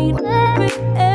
rain every, every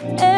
you